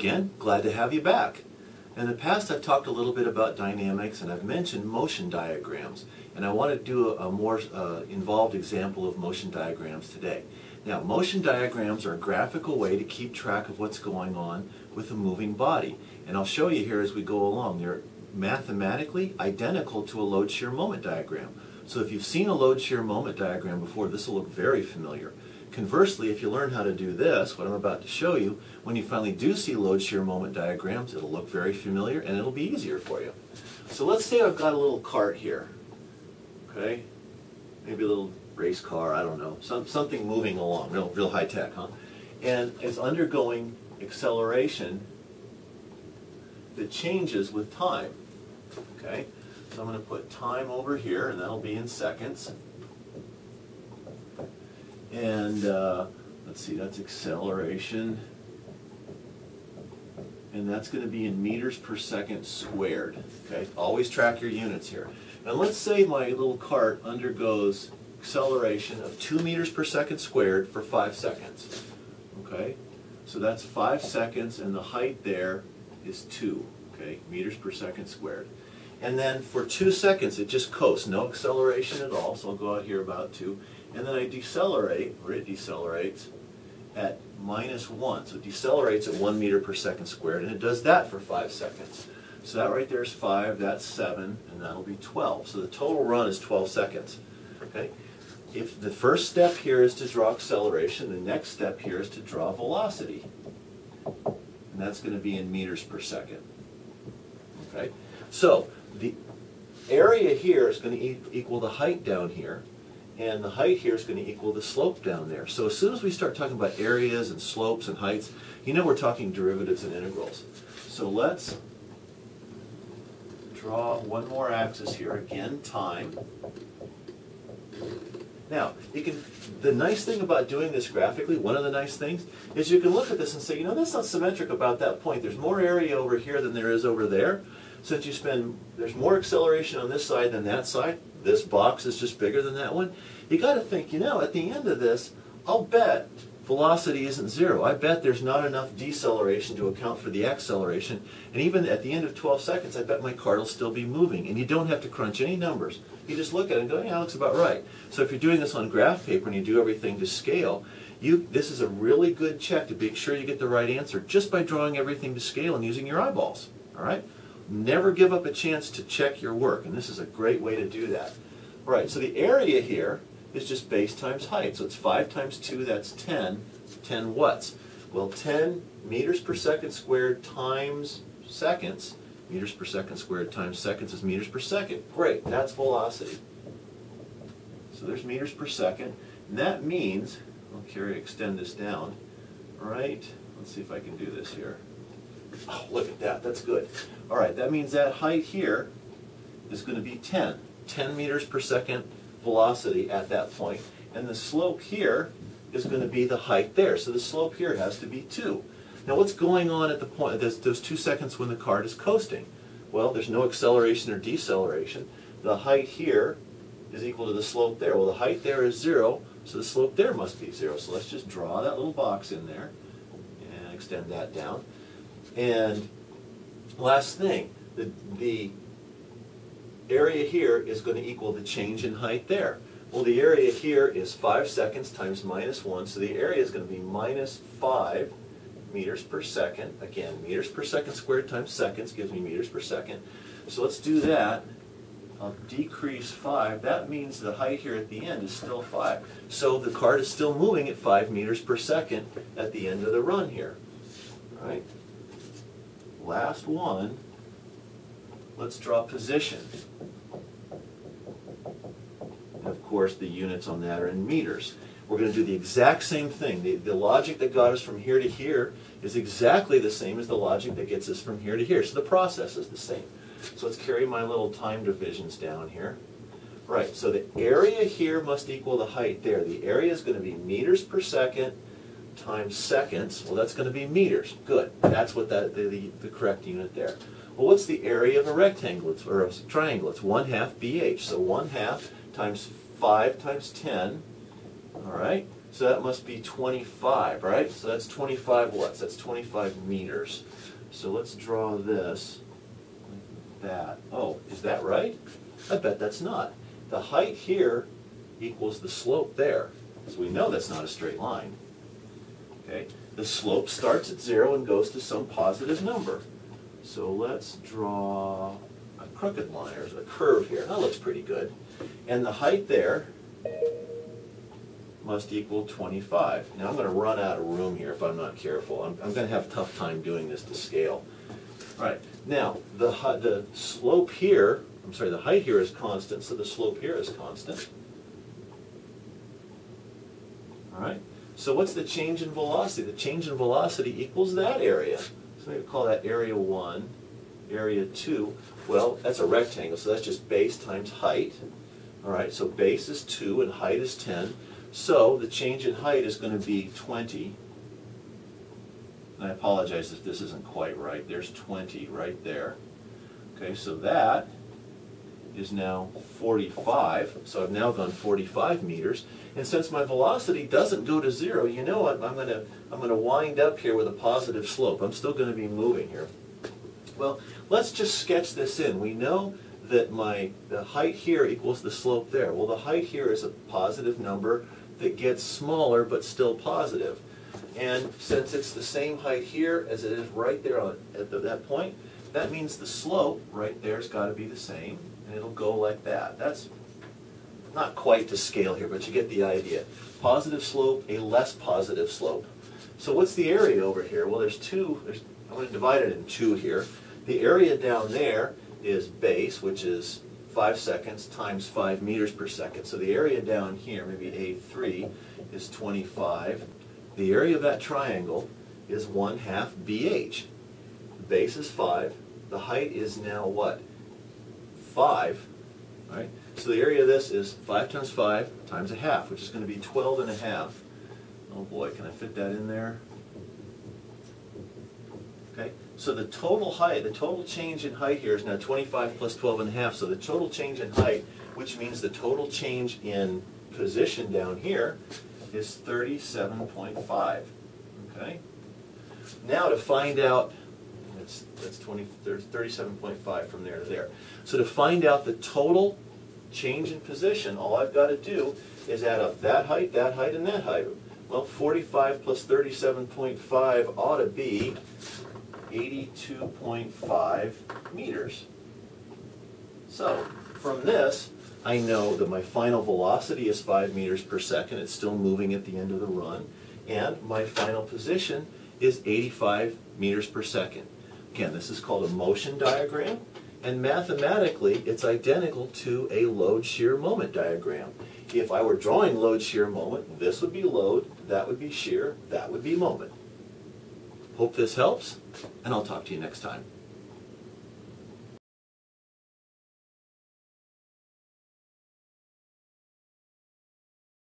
again, glad to have you back. In the past I've talked a little bit about dynamics and I've mentioned motion diagrams and I want to do a, a more uh, involved example of motion diagrams today. Now motion diagrams are a graphical way to keep track of what's going on with a moving body and I'll show you here as we go along. They're mathematically identical to a load shear moment diagram. So if you've seen a load shear moment diagram before this will look very familiar. Conversely, if you learn how to do this, what I'm about to show you, when you finally do see load shear moment diagrams, it'll look very familiar and it'll be easier for you. So let's say I've got a little cart here, okay? Maybe a little race car, I don't know, some, something moving along, real, real high tech, huh? And it's undergoing acceleration that changes with time, okay? So I'm going to put time over here, and that'll be in seconds. And uh, let's see, that's acceleration. And that's going to be in meters per second squared. Okay, always track your units here. And let's say my little cart undergoes acceleration of 2 meters per second squared for 5 seconds. Okay, so that's 5 seconds, and the height there is 2 okay, meters per second squared. And then for 2 seconds it just coasts, no acceleration at all, so I'll go out here about 2 and then I decelerate, or it decelerates, at minus 1. So it decelerates at 1 meter per second squared, and it does that for 5 seconds. So that right there is 5, that's 7, and that'll be 12. So the total run is 12 seconds. Okay? If the first step here is to draw acceleration, the next step here is to draw velocity. And that's going to be in meters per second. Okay? So the area here is going to equal the height down here and the height here is going to equal the slope down there. So as soon as we start talking about areas and slopes and heights, you know we're talking derivatives and integrals. So let's draw one more axis here, again time. Now, you can, the nice thing about doing this graphically, one of the nice things, is you can look at this and say, you know, that's not symmetric about that point. There's more area over here than there is over there. Since you spend, there's more acceleration on this side than that side, this box is just bigger than that one, you got to think, you know, at the end of this, I'll bet velocity isn't zero. I bet there's not enough deceleration to account for the acceleration. And even at the end of 12 seconds, I bet my cart will still be moving. And you don't have to crunch any numbers. You just look at it and go, yeah, that looks about right. So if you're doing this on graph paper and you do everything to scale, you, this is a really good check to make sure you get the right answer just by drawing everything to scale and using your eyeballs. All right? Never give up a chance to check your work, and this is a great way to do that. All right, so the area here is just base times height. So it's 5 times 2, that's 10. 10 watts. Well, 10 meters per second squared times seconds, meters per second squared times seconds is meters per second. Great, that's velocity. So there's meters per second. And that means, I'll carry, extend this down, all right? Let's see if I can do this here. Oh, look at that, that's good. All right, that means that height here is going to be 10. 10 meters per second velocity at that point. And the slope here is going to be the height there. So the slope here has to be 2. Now what's going on at the point, those, those two seconds when the cart is coasting? Well, there's no acceleration or deceleration. The height here is equal to the slope there. Well, the height there is 0, so the slope there must be 0. So let's just draw that little box in there and extend that down. And last thing, the, the area here is going to equal the change in height there. Well, the area here is 5 seconds times minus 1, so the area is going to be minus 5 meters per second. Again, meters per second squared times seconds gives me meters per second. So let's do that. I'll decrease 5. That means the height here at the end is still 5. So the cart is still moving at 5 meters per second at the end of the run here. All right? Last one. Let's draw position. And Of course, the units on that are in meters. We're going to do the exact same thing. The, the logic that got us from here to here is exactly the same as the logic that gets us from here to here. So the process is the same. So let's carry my little time divisions down here. Right, so the area here must equal the height there. The area is going to be meters per second times seconds. Well, that's going to be meters. Good. That's what that the, the, the correct unit there. Well, what's the area of a rectangle it's, or a triangle? It's 1 half BH. So 1 half times 5 times 10, all right? So that must be 25, right? So that's 25 watts. That's 25 meters. So let's draw this like that. Oh, is that right? I bet that's not. The height here equals the slope there. So we know that's not a straight line. Okay? The slope starts at zero and goes to some positive number. So let's draw a crooked line, or a curve here. That looks pretty good. And the height there must equal 25. Now I'm going to run out of room here if I'm not careful. I'm, I'm going to have a tough time doing this to scale. All right, now the, the slope here, I'm sorry, the height here is constant, so the slope here is constant. All right, so what's the change in velocity? The change in velocity equals that area. So maybe call that area 1, area 2. Well, that's a rectangle, so that's just base times height. All right, so base is 2 and height is 10. So the change in height is going to be 20. And I apologize if this isn't quite right. There's 20 right there. Okay, so that is now 45. So I've now gone 45 meters. And since my velocity doesn't go to zero, you know what? I'm going to I'm going to wind up here with a positive slope. I'm still going to be moving here. Well, let's just sketch this in. We know that my the height here equals the slope there. Well, the height here is a positive number that gets smaller but still positive. And since it's the same height here as it is right there on, at the, that point, that means the slope right there's got to be the same, and it'll go like that. That's not quite to scale here, but you get the idea. Positive slope, a less positive slope. So what's the area over here? Well, there's two, there's, I'm going to divide it in two here. The area down there is base, which is 5 seconds times 5 meters per second. So the area down here, maybe A3, is 25. The area of that triangle is 1 half BH. Base is 5. The height is now what? 5. Right? So the area of this is 5 times 5 times a half, which is going to be 12 and a half. Oh boy, can I fit that in there? Okay, so the total height, the total change in height here is now 25 plus 12 and a half. So the total change in height, which means the total change in position down here, is 37.5. Okay. Now to find out, that's, that's 20, 37.5 from there to there. So to find out the total change in position, all I've got to do is add up that height, that height, and that height. Well, 45 plus 37.5 ought to be 82.5 meters. So from this, I know that my final velocity is 5 meters per second. It's still moving at the end of the run. And my final position is 85 meters per second. Again, this is called a motion diagram. And mathematically, it's identical to a load shear moment diagram. If I were drawing load shear moment, this would be load, that would be shear, that would be moment. Hope this helps, and I'll talk to you next time.